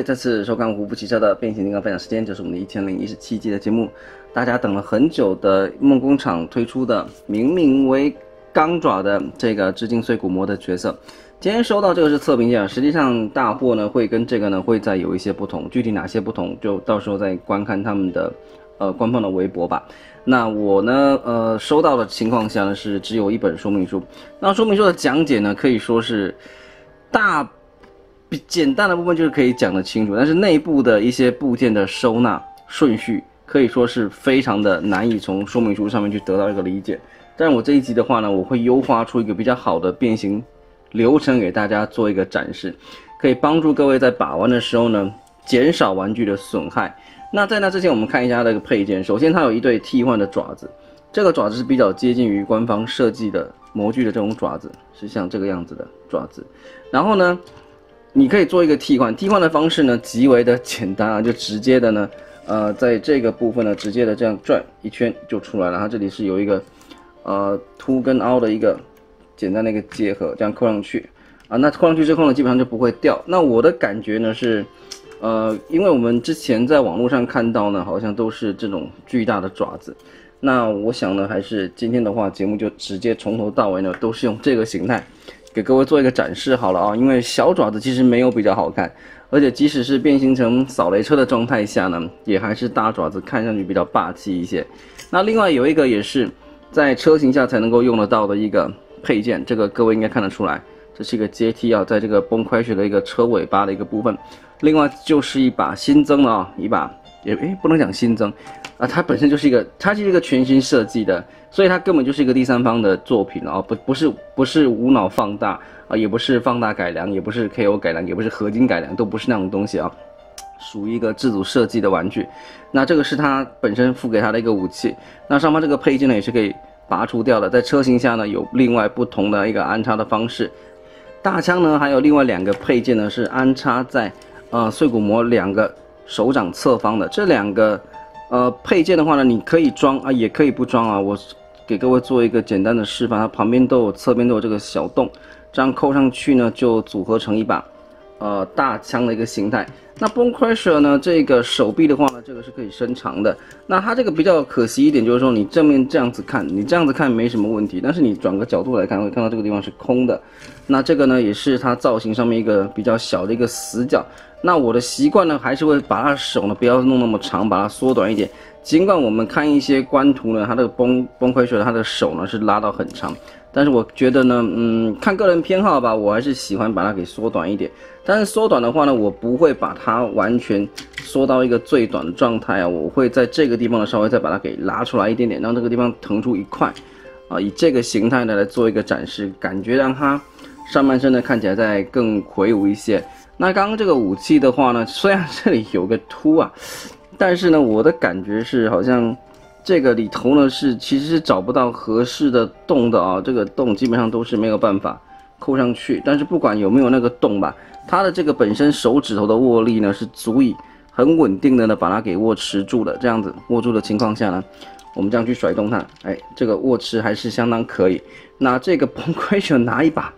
欢迎各位再次收看《胡不骑车的变形金刚》分享时间，就是我们的一千零一十七集的节目。大家等了很久的梦工厂推出的明明为钢爪的这个致敬碎骨魔的角色，今天收到这个是测评件，实际上大货呢会跟这个呢会再有一些不同，具体哪些不同，就到时候再观看他们的呃官方的微博吧。那我呢，呃，收到的情况下呢是只有一本说明书。那说明书的讲解呢可以说是大比简单的部分就是可以讲得清楚，但是内部的一些部件的收纳顺序可以说是非常的难以从说明书上面去得到一个理解。但是我这一集的话呢，我会优化出一个比较好的变形流程给大家做一个展示，可以帮助各位在把玩的时候呢减少玩具的损害。那在那之前，我们看一下这个配件。首先，它有一对替换的爪子，这个爪子是比较接近于官方设计的模具的这种爪子，是像这个样子的爪子。然后呢，你可以做一个替换，替换的方式呢极为的简单啊，就直接的呢，呃，在这个部分呢，直接的这样转一圈就出来了。它这里是有一个，呃，凸跟凹的一个简单的一个结合，这样扣上去啊。那扣上去之后呢，基本上就不会掉。那我的感觉呢是。呃，因为我们之前在网络上看到呢，好像都是这种巨大的爪子。那我想呢，还是今天的话，节目就直接从头到尾呢，都是用这个形态给各位做一个展示好了啊。因为小爪子其实没有比较好看，而且即使是变形成扫雷车的状态下呢，也还是大爪子看上去比较霸气一些。那另外有一个也是在车型下才能够用得到的一个配件，这个各位应该看得出来，这是一个阶梯啊，在这个崩溃雪的一个车尾巴的一个部分。另外就是一把新增的啊，一把也诶不能讲新增啊，它本身就是一个，它是一个全新设计的，所以它根本就是一个第三方的作品啊，不不是不是无脑放大啊，也不是放大改良，也不是 KO 改良，也不是合金改良，都不是那种东西啊，属于一个自主设计的玩具。那这个是它本身附给它的一个武器，那上方这个配件呢也是可以拔除掉的，在车型下呢有另外不同的一个安插的方式。大枪呢还有另外两个配件呢是安插在。呃，碎骨膜两个手掌侧方的这两个呃配件的话呢，你可以装啊，也可以不装啊。我给各位做一个简单的示范，它旁边都有侧边都有这个小洞，这样扣上去呢，就组合成一把呃大枪的一个形态。那 Bone Crusher 呢，这个手臂的话呢，这个是可以伸长的。那它这个比较可惜一点就是说，你正面这样子看，你这样子看没什么问题，但是你转个角度来看，会看到这个地方是空的。那这个呢，也是它造型上面一个比较小的一个死角。那我的习惯呢，还是会把它手呢不要弄那么长，把它缩短一点。尽管我们看一些官图呢，它的崩崩溃时，它的手呢是拉到很长，但是我觉得呢，嗯，看个人偏好吧，我还是喜欢把它给缩短一点。但是缩短的话呢，我不会把它完全缩到一个最短的状态啊，我会在这个地方呢稍微再把它给拉出来一点点，让这个地方腾出一块，啊，以这个形态呢来做一个展示，感觉让它上半身呢看起来再更魁梧一些。那刚刚这个武器的话呢，虽然这里有个凸啊，但是呢，我的感觉是好像这个里头呢是其实是找不到合适的洞的啊，这个洞基本上都是没有办法扣上去。但是不管有没有那个洞吧，它的这个本身手指头的握力呢是足以很稳定的呢把它给握持住的。这样子握住的情况下呢，我们这样去甩动它，哎，这个握持还是相当可以。那这个崩溃就拿一把。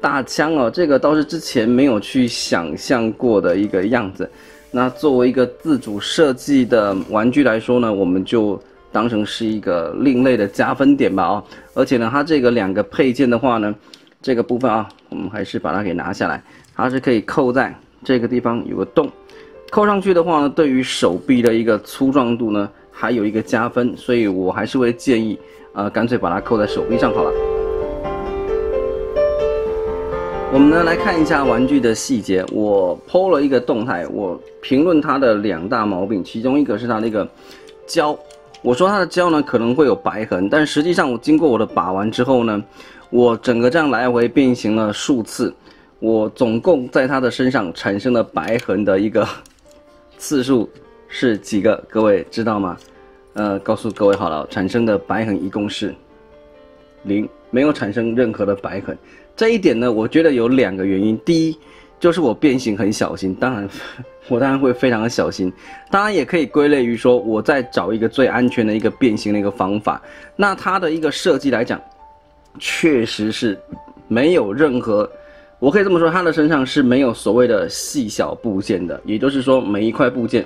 大枪哦，这个倒是之前没有去想象过的一个样子。那作为一个自主设计的玩具来说呢，我们就当成是一个另类的加分点吧啊！而且呢，它这个两个配件的话呢，这个部分啊，我们还是把它给拿下来，它是可以扣在这个地方有个洞，扣上去的话呢，对于手臂的一个粗壮度呢，还有一个加分，所以我还是会建议，呃，干脆把它扣在手臂上好了。我们呢来看一下玩具的细节。我剖了一个动态，我评论它的两大毛病，其中一个是它那个胶。我说它的胶呢可能会有白痕，但实际上我经过我的把玩之后呢，我整个这样来回变形了数次，我总共在他的身上产生了白痕的一个 次数是几个？各位知道吗？呃，告诉各位好了，产生的白痕一共是零，没有产生任何的白痕。这一点呢，我觉得有两个原因。第一，就是我变形很小心，当然，我当然会非常的小心。当然，也可以归类于说我在找一个最安全的一个变形的一个方法。那它的一个设计来讲，确实是没有任何我可以这么说，它的身上是没有所谓的细小部件的，也就是说每一块部件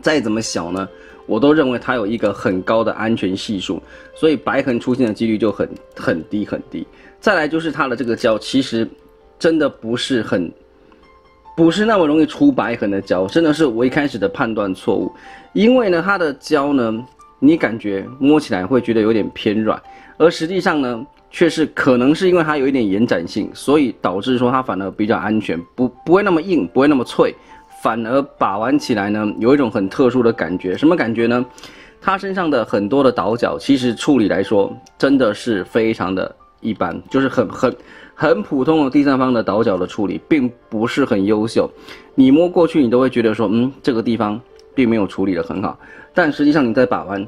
再怎么小呢，我都认为它有一个很高的安全系数，所以白痕出现的几率就很很低很低。再来就是它的这个胶，其实真的不是很不是那么容易出白痕的胶，真的是我一开始的判断错误，因为呢它的胶呢，你感觉摸起来会觉得有点偏软，而实际上呢。却是可能是因为它有一点延展性，所以导致说它反而比较安全，不不会那么硬，不会那么脆，反而把玩起来呢有一种很特殊的感觉。什么感觉呢？它身上的很多的倒角，其实处理来说真的是非常的一般，就是很很很普通的第三方的倒角的处理，并不是很优秀。你摸过去，你都会觉得说，嗯，这个地方并没有处理的很好。但实际上你在把玩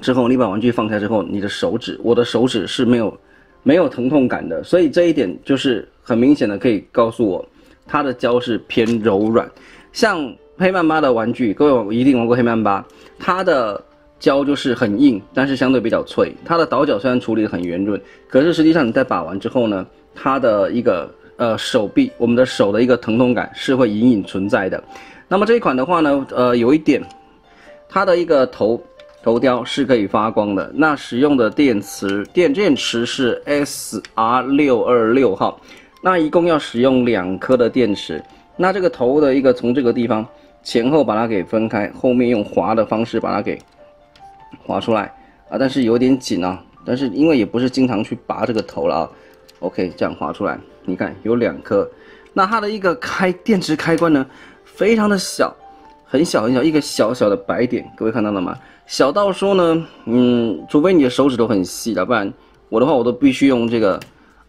之后，你把玩具放下之后，你的手指，我的手指是没有。没有疼痛感的，所以这一点就是很明显的可以告诉我，它的胶是偏柔软。像黑曼巴的玩具，各位一定玩过黑曼巴，它的胶就是很硬，但是相对比较脆。它的倒角虽然处理的很圆润，可是实际上你在把玩之后呢，它的一个呃手臂，我们的手的一个疼痛感是会隐隐存在的。那么这一款的话呢，呃，有一点，它的一个头。头雕是可以发光的，那使用的电池电电池是 S R 六二六号，那一共要使用两颗的电池。那这个头的一个从这个地方前后把它给分开，后面用滑的方式把它给滑出来啊，但是有点紧啊，但是因为也不是经常去拔这个头了啊。OK，这样滑出来，你看有两颗。那它的一个开电池开关呢，非常的小，很小很小，一个小小的白点，各位看到了吗？小到说呢，嗯，除非你的手指头很细的，不然我的话我都必须用这个，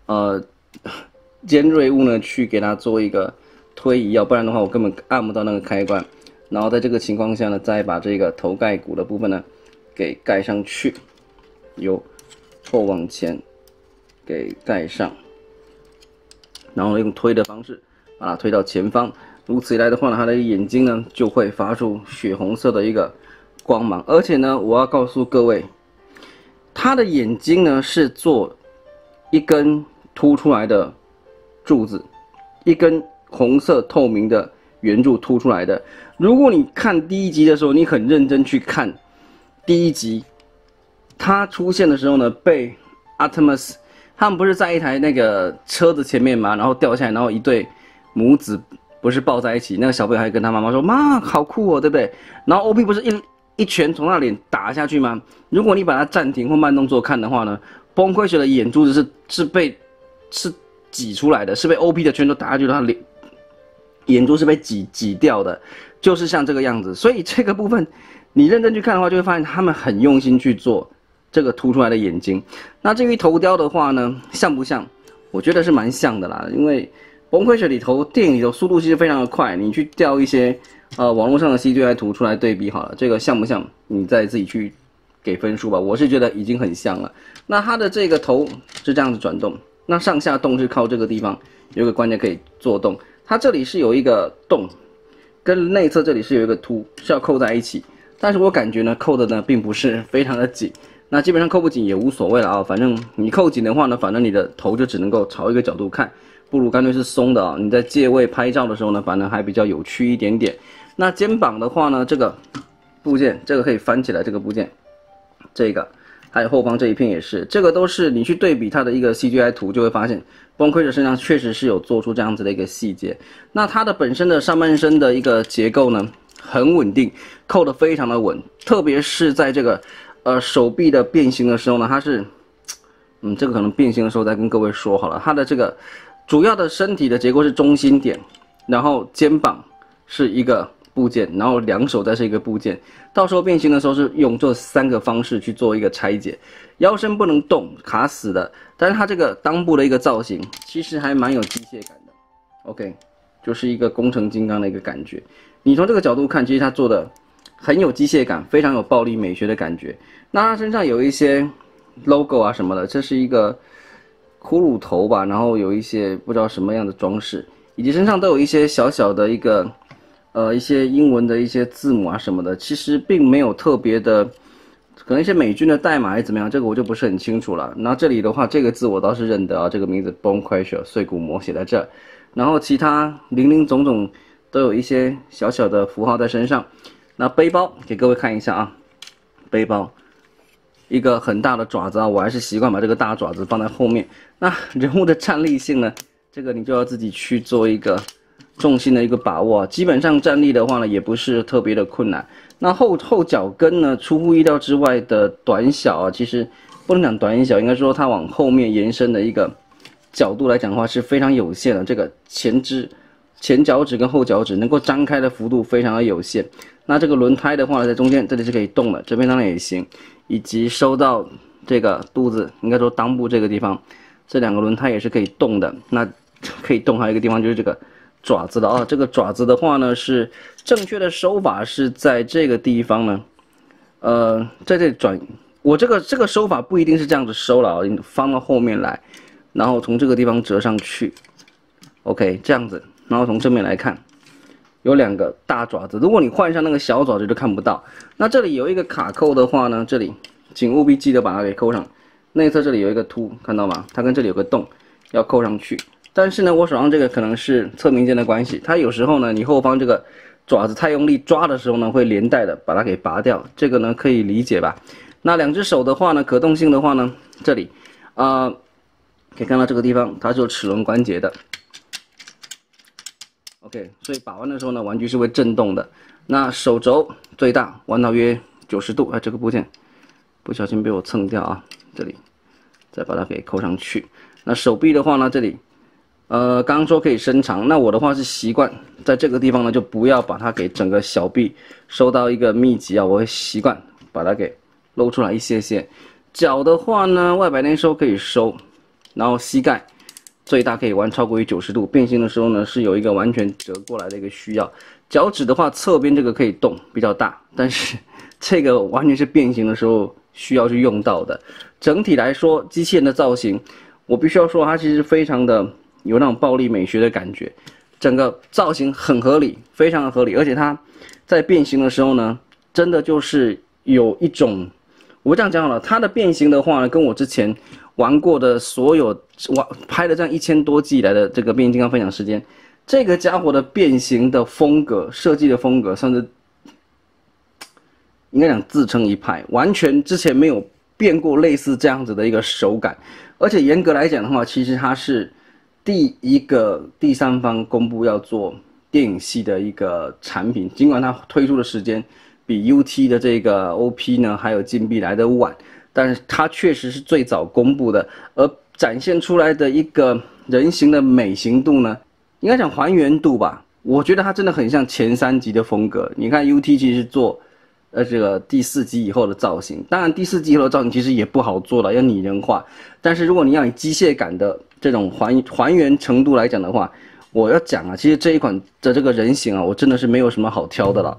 呃，尖锐物呢去给它做一个推移，要不然的话我根本按不到那个开关。然后在这个情况下呢，再把这个头盖骨的部分呢给盖上去，由后往前给盖上，然后用推的方式把它推到前方。如此一来的话呢，它的眼睛呢就会发出血红色的一个。光芒，而且呢，我要告诉各位，他的眼睛呢是做一根凸出来的柱子，一根红色透明的圆柱凸出来的。如果你看第一集的时候，你很认真去看第一集，他出现的时候呢，被阿特曼斯他们不是在一台那个车子前面嘛，然后掉下来，然后一对母子不是抱在一起，那个小朋友还跟他妈妈说：“妈，好酷哦，对不对？”然后 O P 不是一。一拳从那脸打下去吗？如果你把它暂停或慢动作看的话呢，崩溃者的眼珠子是是被是挤出来的，是被 O P 的拳头打下去，他脸眼珠是被挤挤掉的，就是像这个样子。所以这个部分你认真去看的话，就会发现他们很用心去做这个凸出来的眼睛。那至于头雕的话呢，像不像？我觉得是蛮像的啦，因为崩溃者里头电影里头速度其实非常的快，你去雕一些。呃，网络上的 CGI 图出来对比好了，这个像不像？你再自己去给分数吧。我是觉得已经很像了。那它的这个头是这样子转动，那上下动是靠这个地方有个关节可以做动。它这里是有一个洞，跟内侧这里是有一个凸，是要扣在一起。但是我感觉呢，扣的呢并不是非常的紧。那基本上扣不紧也无所谓了啊，反正你扣紧的话呢，反正你的头就只能够朝一个角度看，不如干脆是松的啊。你在借位拍照的时候呢，反正还比较有趣一点点。那肩膀的话呢，这个部件，这个可以翻起来，这个部件，这个还有后方这一片也是，这个都是你去对比它的一个 CGI 图，就会发现崩溃者身上确实是有做出这样子的一个细节。那它的本身的上半身的一个结构呢，很稳定，扣的非常的稳，特别是在这个呃手臂的变形的时候呢，它是，嗯，这个可能变形的时候再跟各位说好了，它的这个主要的身体的结构是中心点，然后肩膀是一个。部件，然后两手再是一个部件，到时候变形的时候是用这三个方式去做一个拆解。腰身不能动，卡死的。但是它这个裆部的一个造型，其实还蛮有机械感的。OK，就是一个工程金刚的一个感觉。你从这个角度看，其实它做的很有机械感，非常有暴力美学的感觉。那它身上有一些 logo 啊什么的，这是一个骷髅头吧，然后有一些不知道什么样的装饰，以及身上都有一些小小的一个。呃，一些英文的一些字母啊什么的，其实并没有特别的可能一些美军的代码还是怎么样，这个我就不是很清楚了。那这里的话，这个字我倒是认得啊，这个名字 Bone Crusher 碎骨魔写在这，然后其他零零总总都有一些小小的符号在身上。那背包给各位看一下啊，背包一个很大的爪子啊，我还是习惯把这个大爪子放在后面。那 人物的站立性呢，这个你就要自己去做一个重心的一个把握。啊基本上站立的话呢，也不是特别的困难。那后后脚跟呢，出乎意料之外的短小啊，其实不能讲短小，应该说它往后面延伸的一个角度来讲的话是非常有限的。这个前肢、前脚趾跟后脚趾能够张开的幅度非常的有限。那这个轮胎的话呢，在中间这里是可以动的，这边当然也行，以及收到这个肚子，应该说裆部这个地方，这两个轮胎也是可以动的。那可以动还有一个地方就是这个。爪子的啊，这个爪子的话呢，是正确的收法是在这个地方呢，呃，在这里转，我这个这个收法不一定是这样子收了啊，放到后面来，然后从这个地方折上去，OK，这样子，然后从正面来看，有两个大爪子，如果你换上那个小爪子就看不到。那这里有一个卡扣的话呢，这里请务必记得把它给扣上，内侧这里有一个凸，看到吗？它跟这里有个洞，要扣上去。但是呢，我手上这个可能是侧面件的关系，它有时候呢，你后方这个爪子太用力抓的时候呢，会连带的把它给拔掉，这个呢可以理解吧？那两只手的话呢，可动性的话呢，这里啊，可以看到这个地方它是有齿轮关节的，OK，所以把弯的时候呢，玩具是会震动的。那手肘最大弯到约九十度，哎，这个部件不小心被我蹭掉啊，这里再把它给扣上去。那手臂的话呢，这里。呃，刚刚说可以伸长，那我的话是习惯在这个地方呢，就不要把它给整个小臂收到一个密集啊，我会习惯把它给露出来一些些。脚的话呢，外摆内收可以收，然后膝盖最大可以弯超过于九十度，变形的时候呢是有一个完全折过来的一个需要。脚趾的话，侧边这个可以动，比较大，但是 这个完全是变形的时候需要去用到的。整体来说，机器人的造型，我必须要说它其实非常的。有那种暴力美学的感觉，整个造型很合理，非常的合理，而且它在变形的时候呢，真的就是有一种，我这样讲好了，它的变形的话呢，跟我之前玩过的所有玩拍了这样一千多季来的这个变形金刚分享时间，这个家伙的变形的风格、设计的风格，算是应该讲自成一派，完全之前没有变过类似这样子的一个手感，而且严格来讲的话，其实它是。第一个第三方公布要做电影系的一个产品，尽管它推出的时间比 UT 的这个 OP 呢还有金币来的晚，但是它确实是最早公布的，而展现出来的一个人形的美型度呢，应该讲还原度吧，我觉得它真的很像前三集的风格。你看 UT 其实做。呃，这个第四集以后的造型，当然第四集以后的造型其实也不好做了，要拟人化。但是如果你要以机械感的这种还还原程度来讲的话，我要讲啊，其实这一款的这个人形啊，我真的是没有什么好挑的了。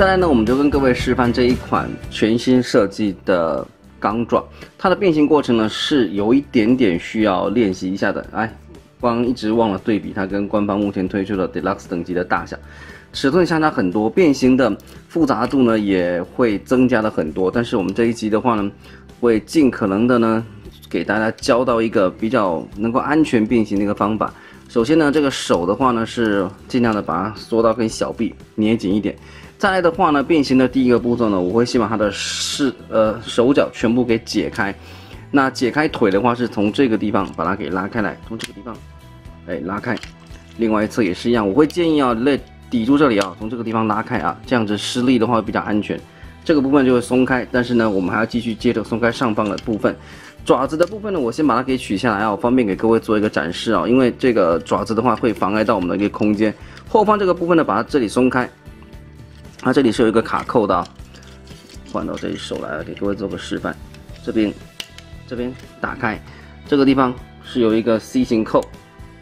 再来呢，我们就跟各位示范这一款全新设计的钢爪，它的变形过程呢是有一点点需要练习一下的。哎，光一直忘了对比它跟官方目前推出的 Deluxe 等级的大小。尺寸相差很多，变形的复杂度呢也会增加了很多。但是我们这一集的话呢，会尽可能的呢，给大家教到一个比较能够安全变形的一个方法。首先呢，这个手的话呢是尽量的把它缩到跟小臂捏紧一点。再来的话呢，变形的第一个步骤呢，我会先把它的四呃手脚全部给解开。那解开腿的话，是从这个地方把它给拉开来，从这个地方，哎拉开。另外一侧也是一样，我会建议啊类。抵住这里啊，从这个地方拉开啊，这样子施力的话比较安全，这个部分就会松开。但是呢，我们还要继续接着松开上方的部分，爪子的部分呢，我先把它给取下来啊，方便给各位做一个展示啊。因为这个爪子的话会妨碍到我们的一个空间。后方这个部分呢，把它这里松开，它这里是有一个卡扣的啊，换到这里手来给各位做个示范。这边这边打开，这个地方是有一个 C 型扣，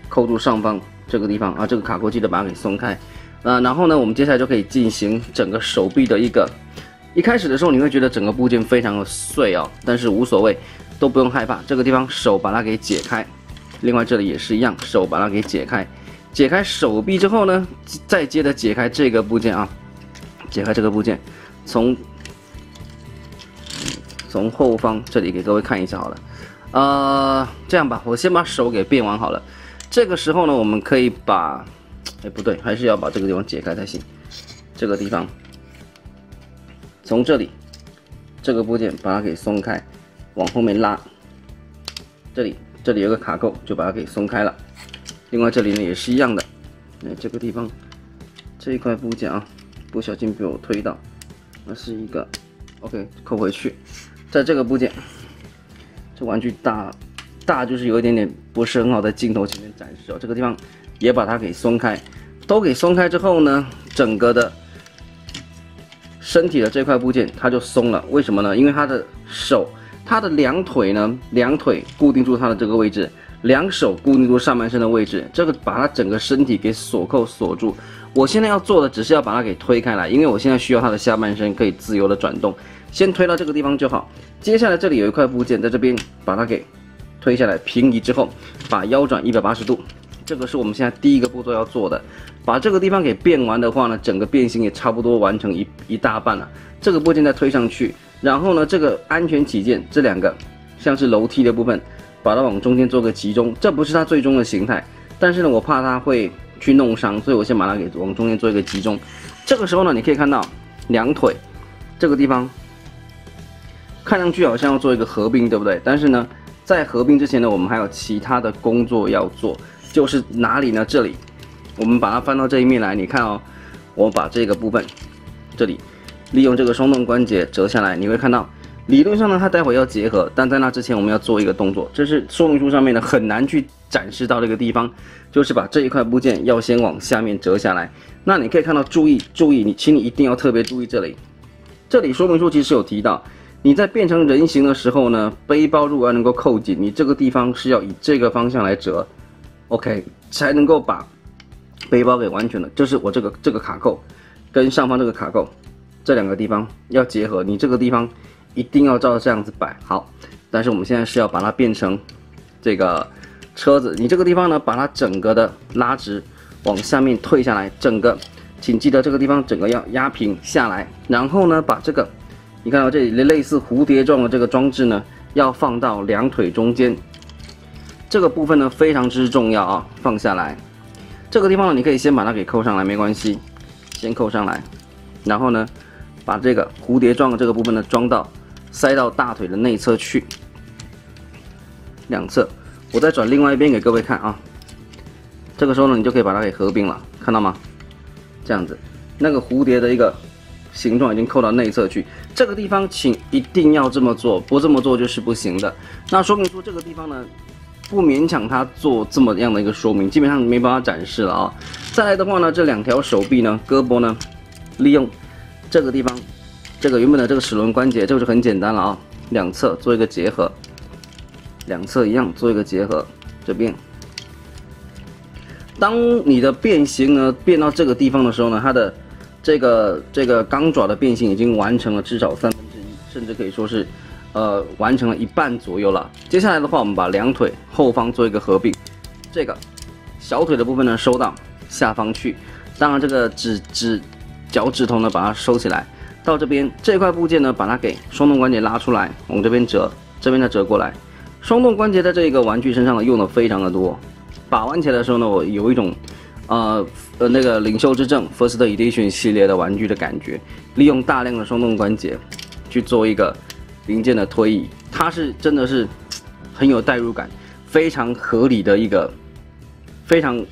扣住上方这个地方啊，这个卡扣记得把它给松开。啊，然后呢，我们接下来就可以进行整个手臂的一个。一开始的时候，你会觉得整个部件非常的碎哦，但是无所谓，都不用害怕。这个地方手把它给解开，另外这里也是一样，手把它给解开。解开手臂之后呢，再接着解开这个部件啊，解开这个部件，从从后方这里给各位看一下好了。呃，这样吧，我先把手给变完好了。这个时候呢，我们可以把，哎，不对，还是要把这个地方解开才行。这个地方，从这里这个部件把它给松开，往后面拉。这里这里有个卡扣，就把它给松开了。另外这里呢也是一样的，哎，这个地方这一块部件啊，不小心被我推到，那是一个，OK，扣回去。在这个部件。这玩具大，大就是有一点点不是很好在镜头前面展示哦。这个地方也把它给松开，都给松开之后呢，整个的身体的这块部件它就松了。为什么呢？因为它的手，它的两腿呢，两腿固定住它的这个位置，两手固定住上半身的位置，这个把它整个身体给锁扣锁住。我现在要做的只是要把它给推开来，因为我现在需要它的下半身可以自由的转动。先推到这个地方就好。接下来这里有一块部件，在这边把它给推下来，平移之后，把腰转一百八十度。这个是我们现在第一个步骤要做的。把这个地方给变完的话呢，整个变形也差不多完成一一大半了。这个部件再推上去，然后呢，这个安全起见，这两个像是楼梯的部分，把它往中间做个集中。这不是它最终的形态，但是呢，我怕它会去弄伤，所以我先把它给往中间做一个集中。这个时候呢，你可以看到两腿这个地方。看上去好像要做一个合并，对不对？但是呢，在合并之前呢，我们还有其他的工作要做，就是哪里呢？这里，我们把它翻到这一面来，你看哦，我把这个部分，这里，利用这个双动关节折下来，你会看到，理论上呢，它待会要结合，但在那之前我们要做一个动作，这是说明书上面呢很难去展示到这个地方，就是把这一块部件要先往下面折下来。那你可以看到，注意注意，你请你一定要特别注意这里，这里说明书其实有提到。你在变成人形的时候呢，背包如果要能够扣紧，你这个地方是要以这个方向来折，OK，才能够把背包给完全的。就是我这个这个卡扣跟上方这个卡扣这两个地方要结合，你这个地方一定要照这样子摆好。但是我们现在是要把它变成这个车子，你这个地方呢，把它整个的拉直，往下面退下来，整个，请记得这个地方整个要压平下来，然后呢，把这个。你看到这里类似蝴蝶状的这个装置呢，要放到两腿中间，这个部分呢非常之重要啊，放下来。这个地方呢，你可以先把它给扣上来，没关系，先扣上来，然后呢，把这个蝴蝶状的这个部分呢装到塞到大腿的内侧去，两侧。我再转另外一边给各位看啊，这个时候呢，你就可以把它给合并了，看到吗？这样子，那个蝴蝶的一个。形状已经扣到内侧去，这个地方请一定要这么做，不这么做就是不行的。那说明说这个地方呢，不勉强它做这么样的一个说明，基本上没办法展示了啊。再来的话呢，这两条手臂呢，胳膊呢，利用这个地方，这个原本的这个齿轮关节，这个就很简单了啊。两侧做一个结合，两侧一样做一个结合，这边。当你的变形呢变到这个地方的时候呢，它的这个这个钢爪的变形已经完成了至少三分之一，甚至可以说是，呃，完成了一半左右了。接下来的话，我们把两腿后方做一个合并，这个小腿的部分呢收到下方去，当然这个指指脚趾头呢把它收起来，到这边这块部件呢把它给双动关节拉出来，往这边折，这边再折过来。双动关节在这个玩具身上呢用的非常的多，把玩起来的时候呢，我有一种。呃呃，那个领袖之证 First Edition 系列的玩具的感觉，利用大量的双动关节去做一个零件的推移，它是真的是很有代入感，非常合理的一个，非常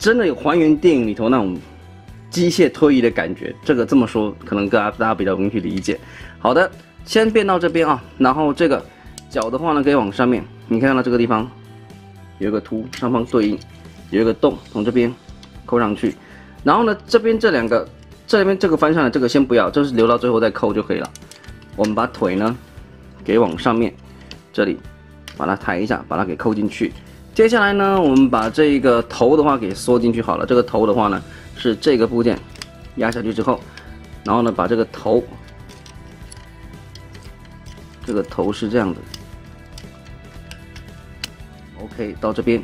真的有还原电影里头那种机械推移的感觉。这个这么说，可能大家大家比较容易去理解。好的，先变到这边啊，然后这个脚的话呢，可以往上面，你看到这个地方有一个凸，上方对应。有一个洞，从这边扣上去，然后呢，这边这两个，这边这个翻上来，这个先不要，这是留到最后再扣就可以了。我们把腿呢给往上面，这里把它抬一下，把它给扣进去。接下来呢，我们把这个头的话给缩进去好了。这个头的话呢，是这个部件压下去之后，然后呢，把这个头，这个头是这样的。OK，到这边。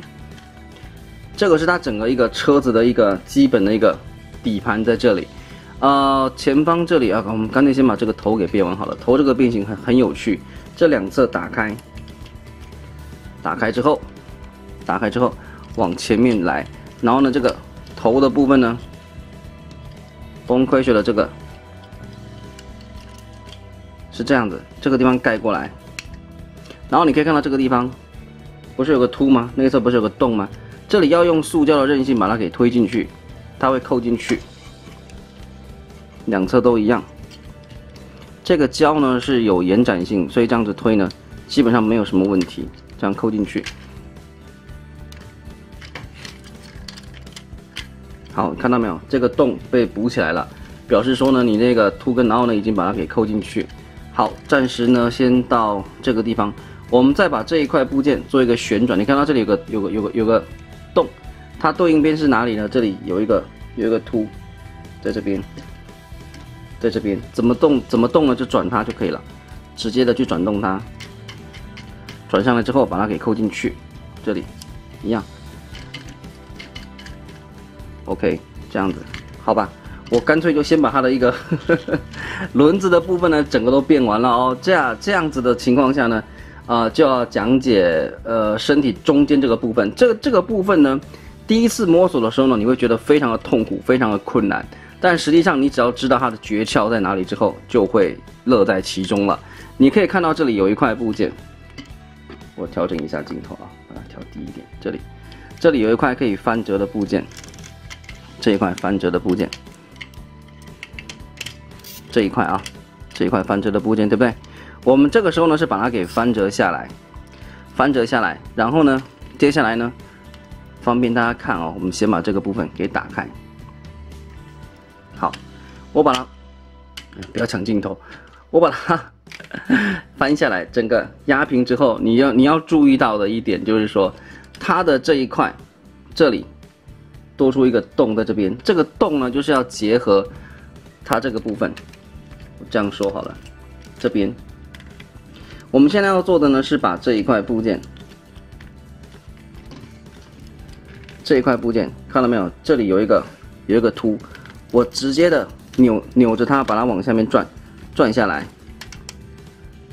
这个是它整个一个车子的一个基本的一个底盘在这里，呃，前方这里啊，我们干脆先把这个头给变完好了。头这个变形很很有趣，这两侧打开，打开之后，打开之后往前面来，然后呢，这个头的部分呢，崩溃学的这个是这样子，这个地方盖过来，然后你可以看到这个地方不是有个凸吗？那侧不是有个洞吗？这里要用塑胶的韧性把它给推进去，它会扣进去。两侧都一样，这个胶呢是有延展性，所以这样子推呢，基本上没有什么问题。这样扣进去，好，看到没有？这个洞被补起来了，表示说呢，你那个凸跟然后呢已经把它给扣进去。好，暂时呢先到这个地方，我们再把这一块部件做一个旋转。你看到这里有个有个有个有个洞，它对应边是哪里呢？这里有一个有一个凸，在这边。在这边怎么动怎么动呢？就转它就可以了，直接的去转动它，转上来之后把它给扣进去，这里一样，OK，这样子，好吧，我干脆就先把它的一个 轮子的部分呢，整个都变完了哦。这样这样子的情况下呢，啊，就要讲解呃身体中间这个部分，这个这个部分呢，第一次摸索的时候呢，你会觉得非常的痛苦，非常的困难。但实际上，你只要知道它的诀窍在哪里之后，就会乐在其中了。你可以看到这里有一块部件，我调整一下镜头啊，把它调低一点。这里，这里有一块可以翻折的部件，这一块翻折的部件，这一块啊，这一块翻折的部件，对不对？我们这个时候呢是把它给翻折下来，翻折下来，然后呢，接下来呢，方便大家看哦，我们先把这个部分给打开。好，我把它不要抢镜头，我把它 翻下来，整个压平之后，你要你要注意到的一点就是说，它的这一块这里多出一个洞在这边，这个洞呢就是要结合它这个部分，我这样说好了，这边我们现在要做的呢是把这一块部件，这一块部件看到没有？这里有一个有一个凸。我直接的扭扭着它，把它往下面转，转下来。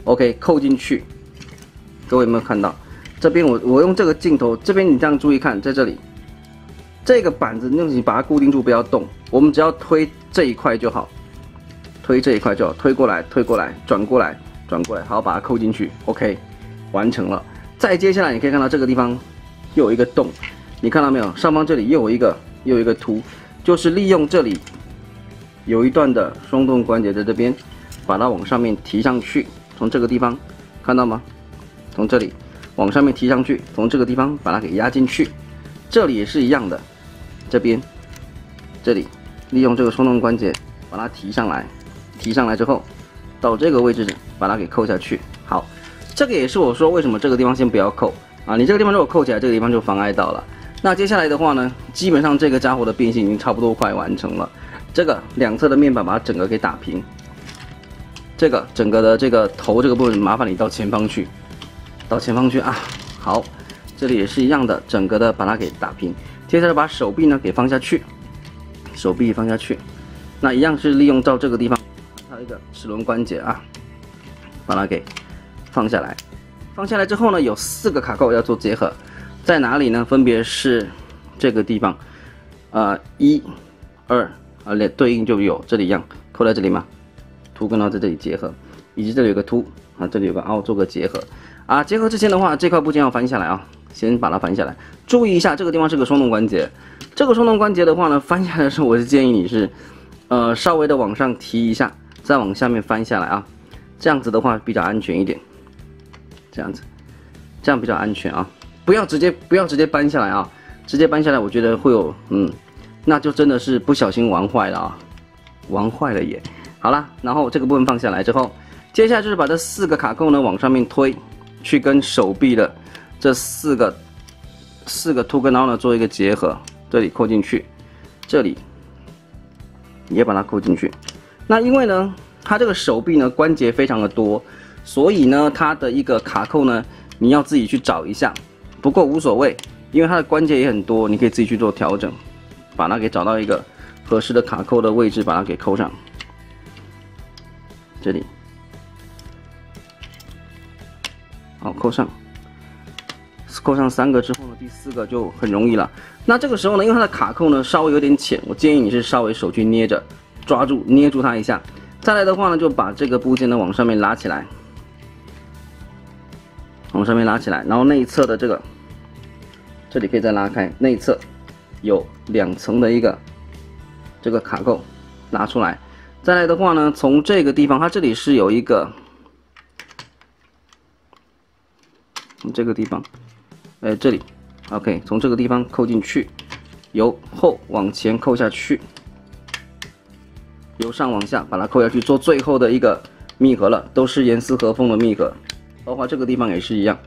OK，扣进去。各位有没有看到？这边我我用这个镜头，这边你这样注意看，在这里，这个板子，那你把它固定住，不要动。我们只要推这一块就好，推这一块就好，推过来，推过来，转过来，转过来，好，把它扣进去。OK，完成了。再接下来，你可以看到这个地方又有一个洞，你看到没有？上方这里又有一个又有一个凸。就是利用这里有一段的松动关节在这边，把它往上面提上去，从这个地方看到吗？从这里往上面提上去，从这个地方把它给压进去，这里也是一样的，这边这里利用这个松动关节把它提上来，提上来之后到这个位置把它给扣下去。好，这个也是我说为什么这个地方先不要扣啊？你这个地方如果扣起来，这个地方就妨碍到了。那接下来的话呢，基本上这个家伙的变形已经差不多快完成了。这个两侧的面板把它整个给打平。这个整个的这个头这个部分，麻烦你到前方去，到前方去啊。好，这里也是一样的，整个的把它给打平。接下来把手臂呢给放下去，手臂放下去。那一样是利用到这个地方，它一个齿轮关节啊，把它给放下来。放下来之后呢，有四个卡扣要做结合。在哪里呢？分别是这个地方，呃，一、二啊，连对应就有这里一样，扣在这里嘛，凸跟凹在这里结合，以及这里有个凸啊，这里有个凹做个结合啊。结合之前的话，这块部件要翻下来啊，先把它翻下来。注意一下，这个地方是个双动关节，这个双动关节的话呢，翻下来的时候，我是建议你是，呃，稍微的往上提一下，再往下面翻下来啊，这样子的话比较安全一点，这样子，这样比较安全啊。不要直接不要直接搬下来啊！直接搬下来，我觉得会有嗯，那就真的是不小心玩坏了啊，玩坏了也。好了，然后这个部分放下来之后，接下来就是把这四个卡扣呢往上面推，去跟手臂的这四个四个凸跟凹呢做一个结合，这里扣进去，这里也把它扣进去。那因为呢，它这个手臂呢关节非常的多，所以呢它的一个卡扣呢，你要自己去找一下。不过无所谓，因为它的关节也很多，你可以自己去做调整，把它给找到一个合适的卡扣的位置把它给扣上。这里，好扣上。扣上三个之后呢，第四个就很容易了。那这个时候呢，因为它的卡扣呢稍微有点浅，我建议你是稍微手去捏着，抓住捏住它一下。再来的话呢，就把这个部件呢往上面拉起来，往上面拉起来，然后内侧的这个，这里可以再拉开，内侧有两层的一个这个卡扣拿出来。再来的话呢，从这个地方，它这里是有一个，从这个地方。哎，这里，OK，从这个地方扣进去，由后往前扣下去，由上往下把它扣下去，做最后的一个密合了，都是严丝合缝的密合，包括这个地方也是一样，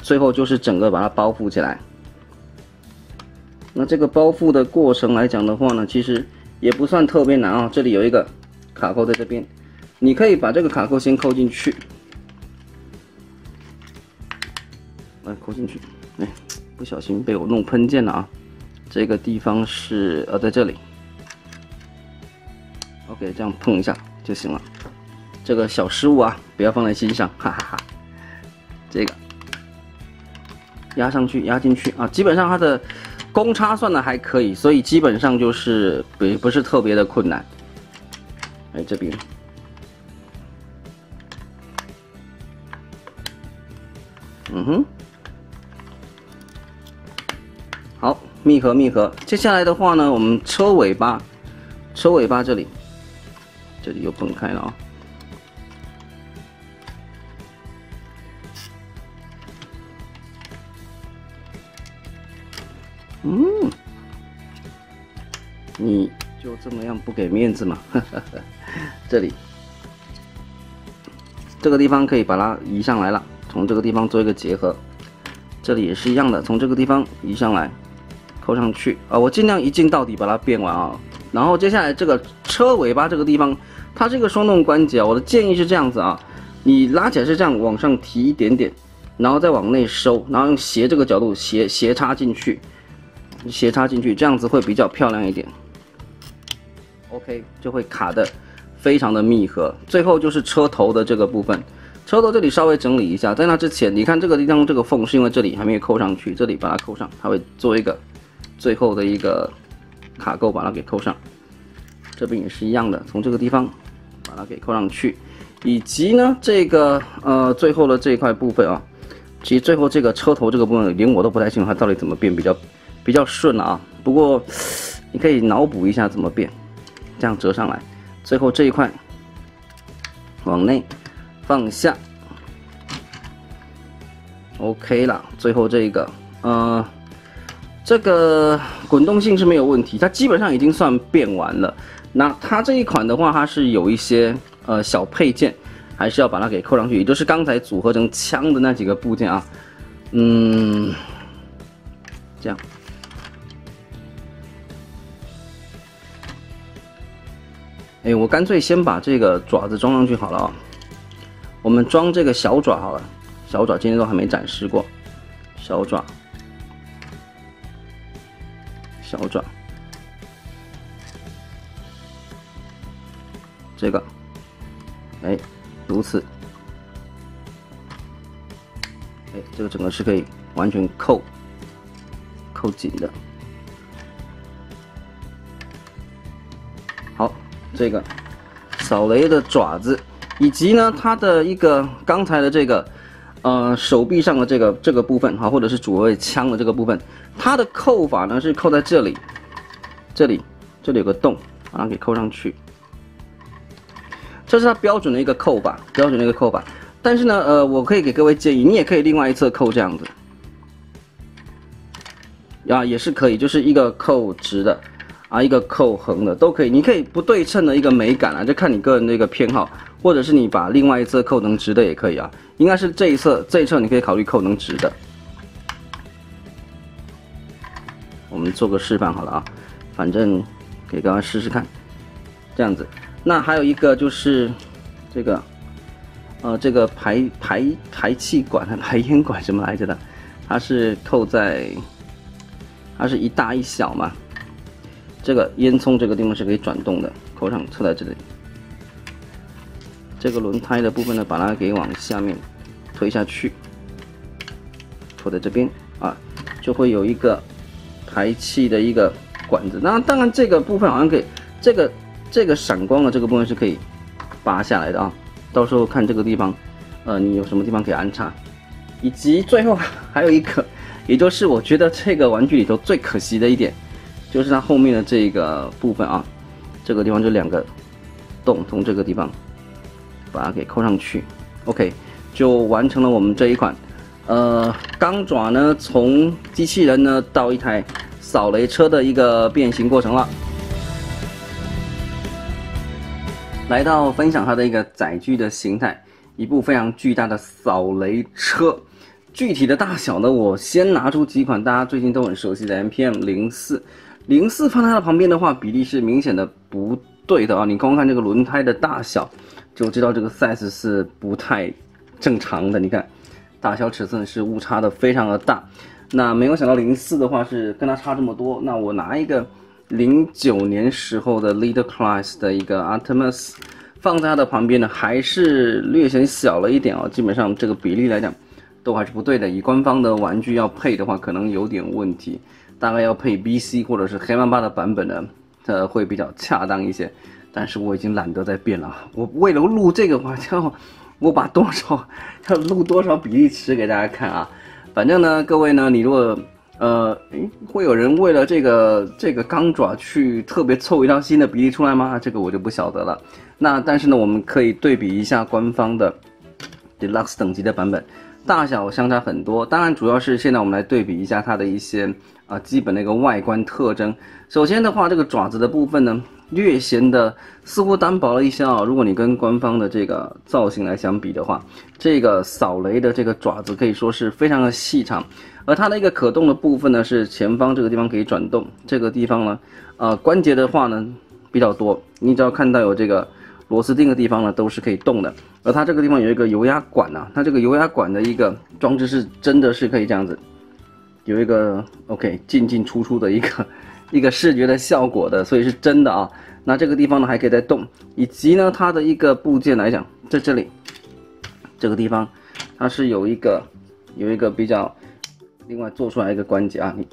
最后就是整个把它包覆起来。那这个包覆的过程来讲的话呢，其实也不算特别难啊。这里有一个卡扣在这边，你可以把这个卡扣先扣进去，来扣进去。哎，不小心被我弄喷溅了啊！这个地方是呃，在这里。OK，这样碰一下就行了。这个小失误啊，不要放在心上，哈哈哈。这个压上去，压进去啊，基本上它的公差算的还可以，所以基本上就是不不是特别的困难。哎，这边，嗯哼。密合密合。接下来的话呢，我们车尾巴，车尾巴这里，这里又崩开了啊。嗯，你就这么样不给面子吗？这里，这个地方可以把它移上来了，从这个地方做一个结合。这里也是一样的，从这个地方移上来。扣上去啊！我尽量一镜到底把它变完啊。然后接下来这个车尾巴这个地方，它是一个双动关节啊。我的建议是这样子啊，你拉起来是这样往上提一点点，然后再往内收，然后用斜这个角度斜斜插进去，斜插进去，这样子会比较漂亮一点。OK，就会卡的非常的密合。最后就是车头的这个部分，车头这里稍微整理一下。在那之前，你看这个地方这个缝是因为这里还没有扣上去，这里把它扣上，它会做一个。最后的一个卡扣把它给扣上，这边也是一样的，从这个地方把它给扣上去，以及呢这个呃最后的这一块部分啊，其实最后这个车头这个部分连我都不太清楚它到底怎么变比较比较顺了啊。不过你可以脑补一下怎么变，这样折上来，最后这一块往内放下，OK 了。最后这一个呃。这个滚动性是没有问题，它基本上已经算变完了。那它这一款的话，它是有一些呃小配件，还是要把它给扣上去，也就是刚才组合成枪的那几个部件啊。嗯，这样。哎，我干脆先把这个爪子装上去好了啊。我们装这个小爪好了，小爪今天都还没展示过，小爪。小爪，这个，哎，如此，哎，这个整个是可以完全扣扣紧的。好，这个扫雷的爪子，以及呢，它的一个刚才的这个。呃，手臂上的这个这个部分哈，或者是主位枪的这个部分，它的扣法呢是扣在这里，这里这里有个洞，把它给扣上去。这是它标准的一个扣法，标准的一个扣法。但是呢，呃，我可以给各位建议，你也可以另外一侧扣这样子，啊，也是可以，就是一个扣直的，啊，一个扣横的都可以。你可以不对称的一个美感啊，就看你个人的一个偏好。或者是你把另外一侧扣能直的也可以啊，应该是这一侧，这一侧你可以考虑扣能直的。做个示范好了啊，反正给各位试试看，这样子。那还有一个就是这个，呃，这个排排排气管、排烟管什么来着的，它是扣在，它是一大一小嘛。这个烟囱这个地方是可以转动的，口上侧在这里。这个轮胎的部分呢，把它给往下面推下去，拖在这边啊，就会有一个排气的一个管子。那当然，这个部分好像可以，这个这个闪光的这个部分是可以拔下来的啊。到时候看这个地方，呃，你有什么地方可以安插，以及最后还有一个，也就是我觉得这个玩具里头最可惜的一点，就是它后面的这个部分啊，这个地方就两个洞，从这个地方。把它给扣上去，OK，就完成了我们这一款，呃，钢爪呢从机器人呢到一台扫雷车的一个变形过程了。来到分享它的一个载具的形态，一部非常巨大的扫雷车。具体的大小呢，我先拿出几款大家最近都很熟悉的 MPM 零四，零四放在它的旁边的话，比例是明显的不对的啊！你光看这个轮胎的大小。就知道这个 size 是不太正常的，你看大小尺寸是误差的非常的大。那没有想到零四的话是跟它差这么多。那我拿一个零九年时候的 Leader Class 的一个 Artemis 放在它的旁边呢，还是略显小了一点哦。基本上这个比例来讲都还是不对的。以官方的玩具要配的话，可能有点问题，大概要配 BC 或者是黑曼巴的版本呢，呃，会比较恰当一些。但是我已经懒得再变了。我为了录这个话，要我把多少要录多少比例尺给大家看啊。反正呢，各位呢，你如果呃，诶，会有人为了这个这个钢爪去特别凑一套新的比例出来吗？这个我就不晓得了。那但是呢，我们可以对比一下官方的 deluxe 等级的版本，大小相差很多。当然，主要是现在我们来对比一下它的一些啊基本的一个外观特征。首先的话，这个爪子的部分呢。略显的似乎单薄了一些啊！如果你跟官方的这个造型来相比的话，这个扫雷的这个爪子可以说是非常的细长，而它的一个可动的部分呢是前方这个地方可以转动，这个地方呢，呃关节的话呢比较多，你只要看到有这个螺丝钉的地方呢都是可以动的，而它这个地方有一个油压管啊，它这个油压管的一个装置是真的是可以这样子，有一个 OK 进进出出的一个。一个视觉的效果的，所以是真的啊。那这个地方呢还可以再动，以及呢它的一个部件来讲，在这里这个地方，它是有一个有一个比较另外做出来一个关节啊，你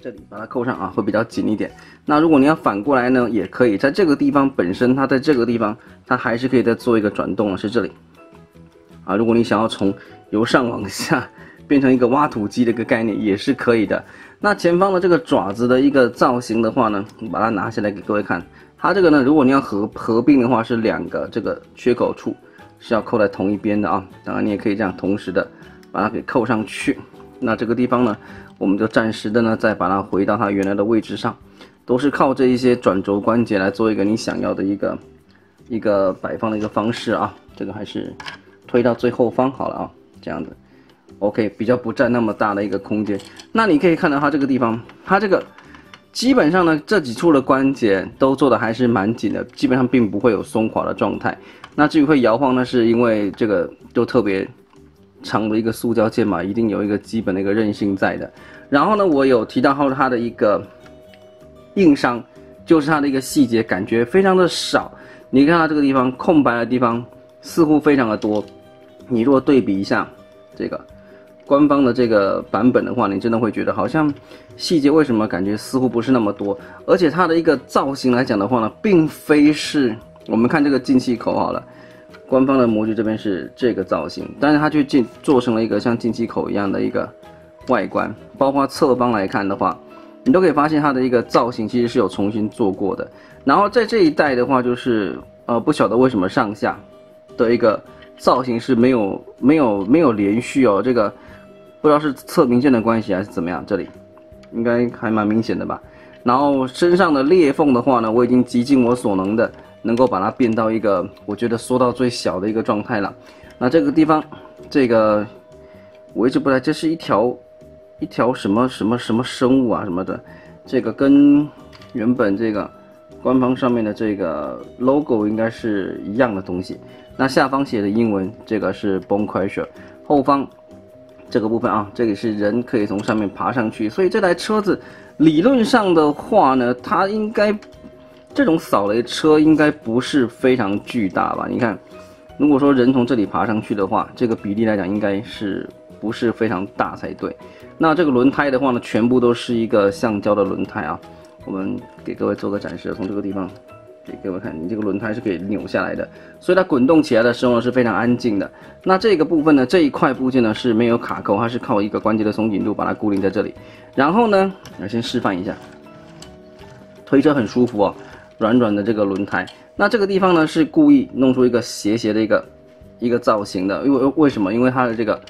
这里把它扣上啊，会比较紧一点。那如果你要反过来呢，也可以在这个地方本身，它在这个地方它还是可以再做一个转动啊，是这里啊。如果你想要从由上往下变成一个挖土机的一个概念，也是可以的。那前方的这个爪子的一个造型的话呢，把它拿下来给各位看。它这个呢，如果你要合合并的话，是两个这个缺口处是要扣在同一边的啊。当然你也可以这样同时的把它给扣上去。那这个地方呢，我们就暂时的呢再把它回到它原来的位置上，都是靠这一些转轴关节来做一个你想要的一个一个摆放的一个方式啊。这个还是推到最后方好了啊，这样子。OK，比较不占那么大的一个空间。那你可以看到它这个地方，它这个基本上呢，这几处的关节都做的还是蛮紧的，基本上并不会有松垮的状态。那至于会摇晃呢，是因为这个就特别长的一个塑胶件嘛，一定有一个基本的一个韧性在的。然后呢，我有提到后它的一个硬伤，就是它的一个细节感觉非常的少。你看它这个地方空白的地方似乎非常的多。你如果对比一下这个。官方的这个版本的话，你真的会觉得好像细节为什么感觉似乎不是那么多，而且它的一个造型来讲的话呢，并非是我们看这个进气口好了，官方的模具这边是这个造型，但是它却进做成了一个像进气口一样的一个外观，包括侧方来看的话，你都可以发现它的一个造型其实是有重新做过的。然后在这一代的话，就是呃不晓得为什么上下的一个造型是没有没有没有连续哦，这个。不知道是侧明线的关系还是怎么样，这里应该还蛮明显的吧。然后身上的裂缝的话呢，我已经极尽我所能的，能够把它变到一个我觉得缩到最小的一个状态了。那这个地方，这个我一直不太，这是一条一条什么什么什么生物啊什么的，这个跟原本这个官方上面的这个 logo 应该是一样的东西。那下方写的英文，这个是 bone crusher，后方。这个部分啊，这里是人可以从上面爬上去，所以这台车子理论上的话呢，它应该这种扫雷车应该不是非常巨大吧？你看，如果说人从这里爬上去的话，这个比例来讲应该是不是非常大才对。那这个轮胎的话呢，全部都是一个橡胶的轮胎啊，我们给各位做个展示，从这个地方。给各位看，你这个轮胎是可以扭下来的，所以它滚动起来的时候是非常安静的。那这个部分呢，这一块部件呢是没有卡扣，它是靠一个关节的松紧度把它固定在这里。然后呢，我先示范一下，推车很舒服哦，软软的这个轮胎。那这个地方呢是故意弄出一个斜斜的一个一个造型的，因为为什么？因为它的这个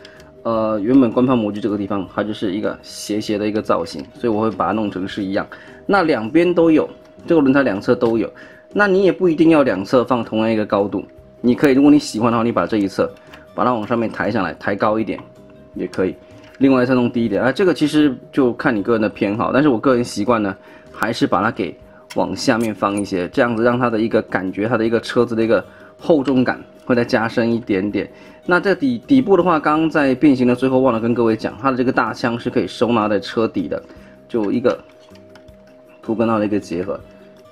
呃原本官方模具这个地方它就是一个斜斜的一个造型，所以我会把它弄成是一样。那两边都有，这个轮胎两侧都有。那你也不一定要两侧放同样一个高度，你可以，如果你喜欢的话，你把这一侧把它往上面抬上来，抬高一点也可以，另外一侧弄低一点啊，这个其实就看你个人的偏好，但是我个人习惯呢，还是把它给往下面放一些，这样子让它的一个感觉，它的一个车子的一个厚重感会再加深一点点。那这底底部的话，刚刚在变形的最后忘了跟各位讲，它的这个大枪是可以收纳在车底的，就一个图跟它的一个结合，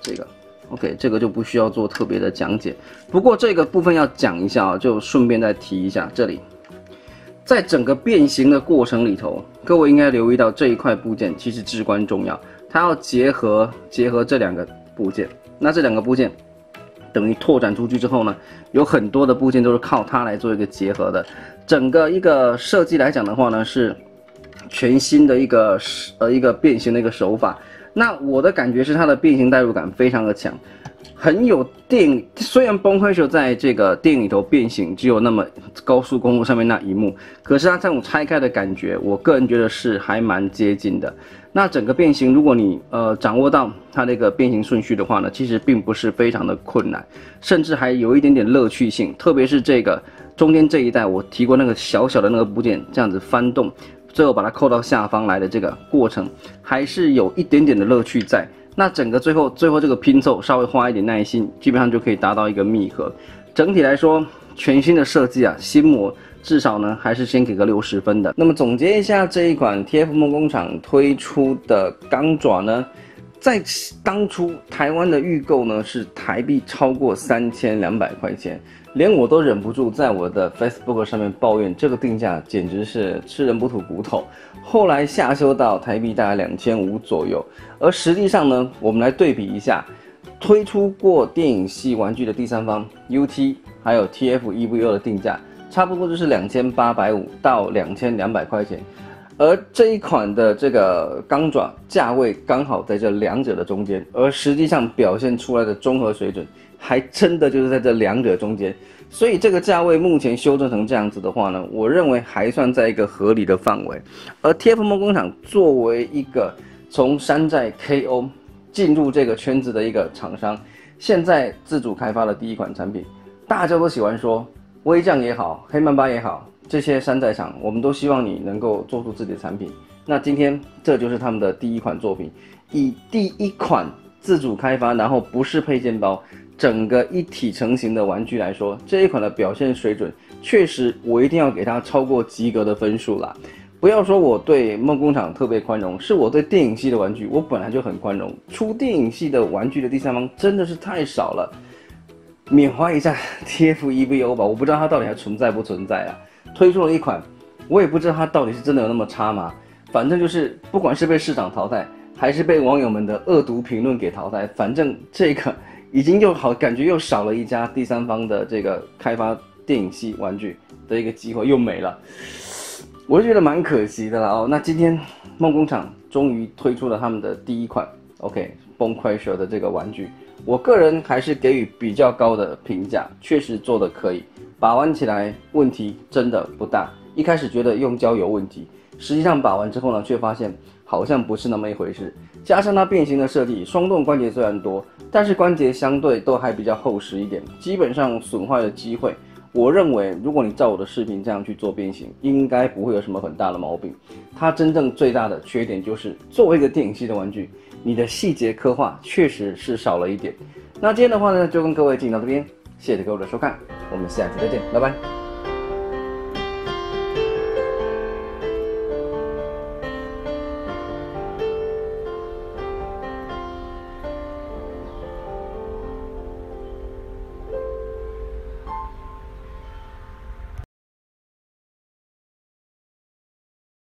这个。OK，这个就不需要做特别的讲解。不过这个部分要讲一下啊，就顺便再提一下。这里，在整个变形的过程里头，各位应该留意到这一块部件其实至关重要，它要结合结合这两个部件。那这两个部件等于拓展出去之后呢，有很多的部件都是靠它来做一个结合的。整个一个设计来讲的话呢，是全新的一个呃一个变形的一个手法。那我的感觉是它的变形代入感非常的强，很有电影。虽然崩溃时候在这个电影里头变形只有那么高速公路上面那一幕，可是它这种拆开的感觉，我个人觉得是还蛮接近的。那整个变形，如果你呃掌握到它那个变形顺序的话呢，其实并不是非常的困难，甚至还有一点点乐趣性。特别是这个中间这一带，我提过那个小小的那个部件这样子翻动。最后把它扣到下方来的这个过程，还是有一点点的乐趣在。那整个最后最后这个拼凑稍微花一点耐心，基本上就可以达到一个密合。整体来说，全新的设计啊，新模至少呢还是先给个六十分的。那么总结一下这一款 TF 梦工厂推出的钢爪呢，在当初台湾的预购呢是台币超过三千两百块钱。连我都忍不住在我的 Facebook 上面抱怨，这个定价简直是吃人不吐骨头。后来下修到台币大概两千五左右，而实际上呢，我们来对比一下，推出过电影系玩具的第三方 UT 还有 TF EVO 的定价，差不多就是两千八百五到两千两百块钱，而这一款的这个钢爪价位刚好在这两者的中间，而实际上表现出来的综合水准。还真的就是在这两者中间，所以这个价位目前修正成这样子的话呢，我认为还算在一个合理的范围。而 TF 梦工厂作为一个从山寨 KO 进入这个圈子的一个厂商，现在自主开发的第一款产品，大家都喜欢说微将也好，黑曼巴也好，这些山寨厂，我们都希望你能够做出自己的产品。那今天这就是他们的第一款作品，以第一款自主开发，然后不是配件包。整个一体成型的玩具来说，这一款的表现水准确实，我一定要给它超过及格的分数啦。不要说我对梦工厂特别宽容，是我对电影系的玩具，我本来就很宽容。出电影系的玩具的第三方真的是太少了，缅怀一下 TFEVO 吧，我不知道它到底还存在不存在啊。推出了一款，我也不知道它到底是真的有那么差吗？反正就是不管是被市场淘汰，还是被网友们的恶毒评论给淘汰，反正这个。已经又好，感觉又少了一家第三方的这个开发电影系玩具的一个机会又没了，我就觉得蛮可惜的了哦。那今天梦工厂终于推出了他们的第一款 OK 崩溃蛇的这个玩具，我个人还是给予比较高的评价，确实做的可以，把玩起来问题真的不大。一开始觉得用胶有问题，实际上把玩之后呢，却发现好像不是那么一回事。加上它变形的设计，双动关节虽然多。但是关节相对都还比较厚实一点，基本上损坏的机会，我认为如果你照我的视频这样去做变形，应该不会有什么很大的毛病。它真正最大的缺点就是作为一个电影系的玩具，你的细节刻画确实是少了一点。那今天的话呢，就跟各位进行到这边，谢谢各位的收看，我们下期再见，拜拜。